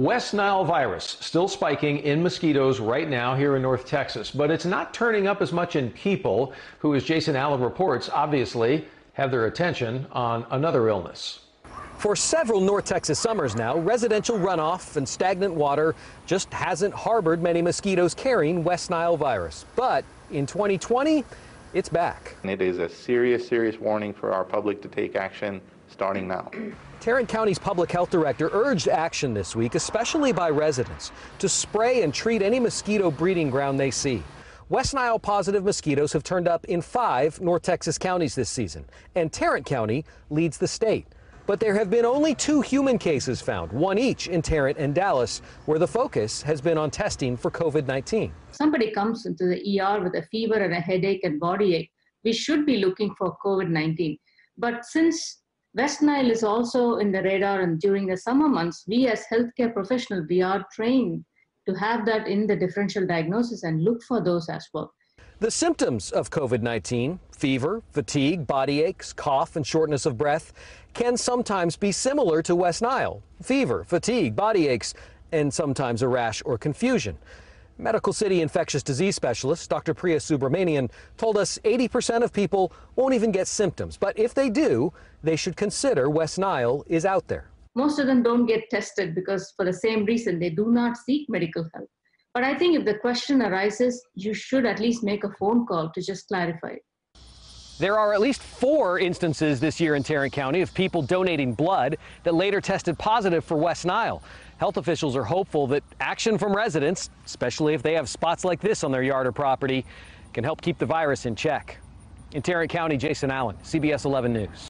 West Nile virus still spiking in mosquitoes right now here in North Texas, but it's not turning up as much in people who, as Jason Allen reports, obviously have their attention on another illness. For several North Texas summers now, residential runoff and stagnant water just hasn't harbored many mosquitoes carrying West Nile virus. But in 2020, it's back. And it is a serious, serious warning for our public to take action starting now. Tarrant County's public health director urged action this week, especially by residents, to spray and treat any mosquito breeding ground they see. West Nile positive mosquitoes have turned up in five North Texas counties this season, and Tarrant County leads the state. But there have been only two human cases found, one each in Tarrant and Dallas, where the focus has been on testing for COVID 19. Somebody comes into the ER with a fever and a headache and body ache. We should be looking for COVID 19. But since West Nile is also in the radar, and during the summer months, we as healthcare professionals, we are trained to have that in the differential diagnosis and look for those as well. The symptoms of COVID 19, fever, fatigue, body aches, cough, and shortness of breath, can sometimes be similar to West Nile fever, fatigue, body aches, and sometimes a rash or confusion. Medical City infectious disease specialist Dr. Priya Subramanian told us 80% of people won't even get symptoms, but if they do, they should consider West Nile is out there. Most of them don't get tested because, for the same reason, they do not seek medical help. But I think if the question arises, you should at least make a phone call to just clarify it. There are at least four instances this year in Tarrant County of people donating blood that later tested positive for West Nile. Health officials are hopeful that action from residents, especially if they have spots like this on their yard or property, can help keep the virus in check. In Tarrant County, Jason Allen, CBS 11 News.